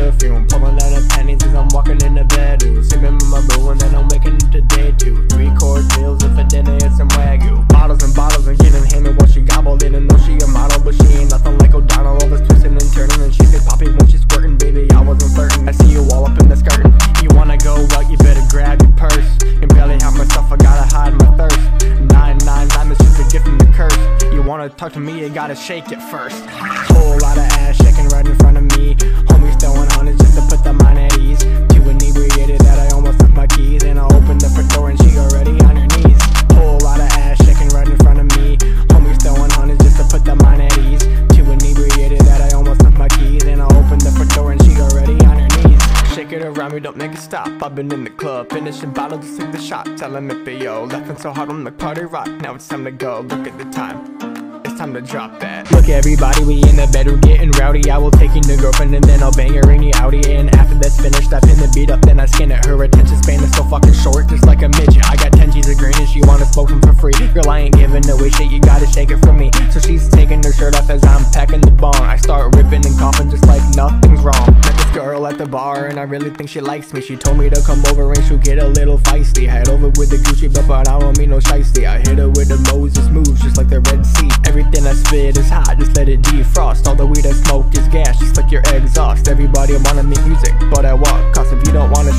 perfume. Pulling out the pennies as I'm walking in the bedroom. Sleeping with my boo and then I'm waking up to day two. Three course meals and for dinner it's some wagyu. Bottles and bottles and getting hammered while she gobble. Didn't know she a model, but she ain't nothing like O'Donnell. All this twisting and turning and she said, Poppy, when she's squirting, baby, I wasn't flirting. I see you all up in the skirting. You wanna go out, you better grab your purse. Can barely help myself, I gotta hide my thirst. Nine nine nine, it's just a gift from the curse. You wanna talk to me, you gotta shake it first. Whole lot of Me, don't make it stop. I've been in the club, finishing bottles, just take the shot. Tell him if they yo, laughing so hard on the party rock. Now it's time to go. Look at the time. It's time to drop that. Look, everybody, we in the bedroom getting rowdy. I will take you to girlfriend and then I'll bang her in the Audi. And after that's finished, I pin the beat up, then I skin it. Her attention span is so fucking short, just like a midget. I got 10 G's of green and she wanna smoke them for free. Girl, I ain't giving away shit, you gotta shake it from me. So she's taking her shirt off as I'm packing the bong. I start ripping and coughing just like nothing's wrong. Girl at the bar and I really think she likes me. She told me to come over and she'll get a little feisty. Head over with the Gucci belt, but I don't mean no shiesty. I hit her with the Moses moves just like the Red Sea. Everything I spit is hot, just let it defrost. All the weed I smoke is gas, just like your exhaust. Everybody wanna make music, but I walk. Cause if you don't wanna